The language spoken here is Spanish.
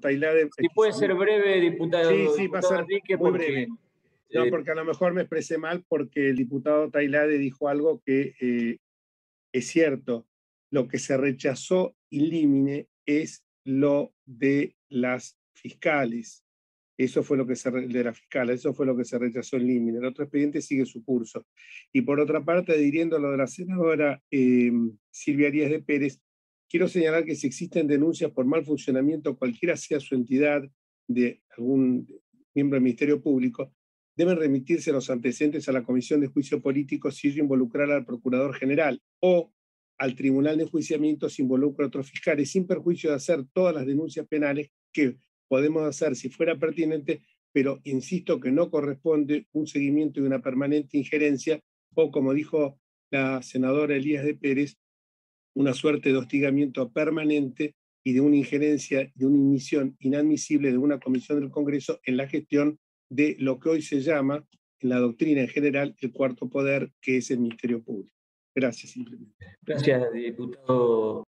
Tailade. Si puede ser breve, diputado. Sí, sí, va a ser Enrique, muy porque, breve. No, eh, porque a lo mejor me expresé mal porque el diputado Tailade dijo algo que eh, es cierto. Lo que se rechazó in limine es lo de las fiscales. Eso fue lo que se de la fiscal, eso fue lo que se rechazó en límite. El otro expediente sigue su curso. Y por otra parte, adhiriendo a lo de la senadora eh, Silvia Arias de Pérez, quiero señalar que si existen denuncias por mal funcionamiento, cualquiera sea su entidad de algún miembro del Ministerio Público, deben remitirse los antecedentes a la Comisión de Juicio Político si ello involucrar al Procurador General o al Tribunal de Enjuiciamiento si involucra a otros fiscales, sin perjuicio de hacer todas las denuncias penales que podemos hacer si fuera pertinente, pero insisto que no corresponde un seguimiento y una permanente injerencia, o como dijo la senadora Elías de Pérez, una suerte de hostigamiento permanente y de una injerencia de una emisión inadmisible de una comisión del Congreso en la gestión de lo que hoy se llama, en la doctrina en general, el cuarto poder, que es el Ministerio Público. Gracias, simplemente. Gracias, diputado